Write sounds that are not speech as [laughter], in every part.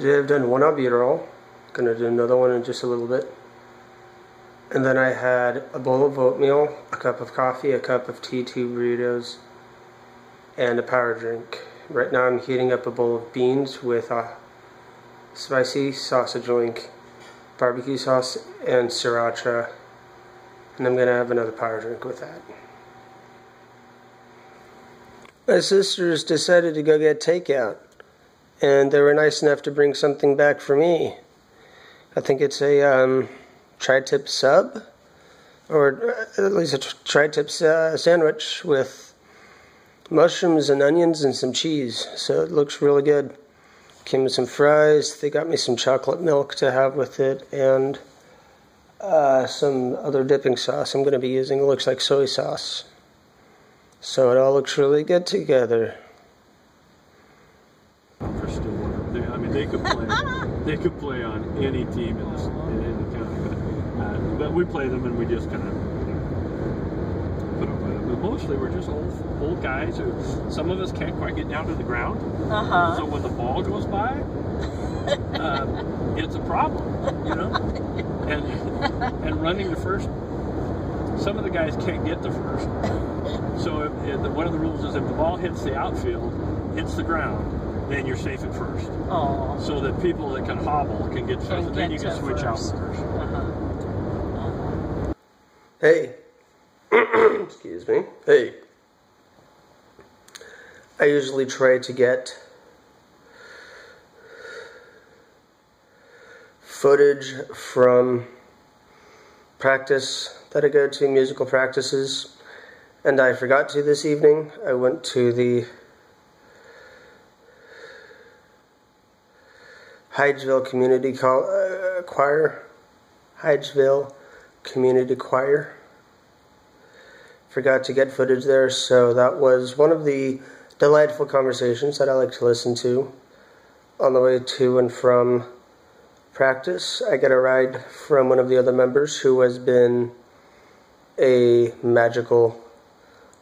Today I've done one albuterol. Gonna do another one in just a little bit. And then I had a bowl of oatmeal, a cup of coffee, a cup of tea, two burritos, and a power drink. Right now I'm heating up a bowl of beans with a spicy sausage link, barbecue sauce, and sriracha. And I'm gonna have another power drink with that. My sisters decided to go get takeout and they were nice enough to bring something back for me. I think it's a um, tri-tip sub, or at least a tri-tip uh, sandwich with mushrooms and onions and some cheese. So it looks really good. Came with some fries. They got me some chocolate milk to have with it, and uh, some other dipping sauce I'm going to be using. It looks like soy sauce. So it all looks really good together. They could play. [laughs] they could play on any team in the, in the county, but, uh, but we play them and we just kind of put up with them. But mostly we're just old old guys who some of us can't quite get down to the ground. Uh-huh. So when the ball goes by, uh, it's a problem, you know. [laughs] And and running the first, some of the guys can't get the first. So if, if the, one of the rules is if the ball hits the outfield, hits the ground, then you're safe at first. Oh. So that people that can hobble can get first, and then you can switch first. out 1st uh-huh. Hey. [coughs] Excuse me. Hey. I usually try to get footage from practice that I go to, musical practices, and I forgot to this evening. I went to the Hydesville Community uh, Choir. Hydesville Community Choir. Forgot to get footage there, so that was one of the delightful conversations that I like to listen to on the way to and from practice. I get a ride from one of the other members who has been a magical,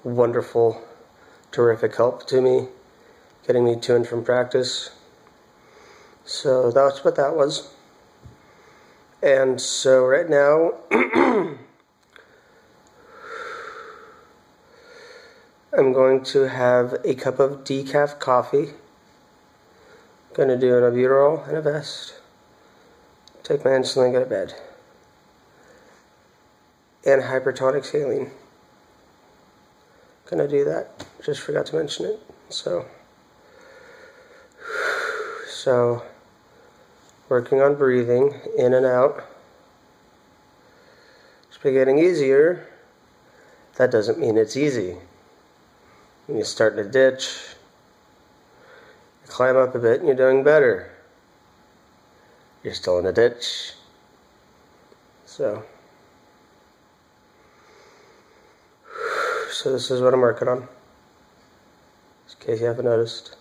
wonderful, terrific help to me, getting me to and from practice. So that's what that was. And so right now, [clears throat] I'm going to have a cup of decaf coffee. Going to do an albuterol and a vest. Take my insulin, and go to bed. And hypertonic saline. Gonna do that. Just forgot to mention it. So, [sighs] so working on breathing in and out. It's been getting easier. That doesn't mean it's easy. When you start in a ditch, you climb up a bit and you're doing better. You're still in a ditch. So, [sighs] so this is what I'm working on. In case you haven't noticed.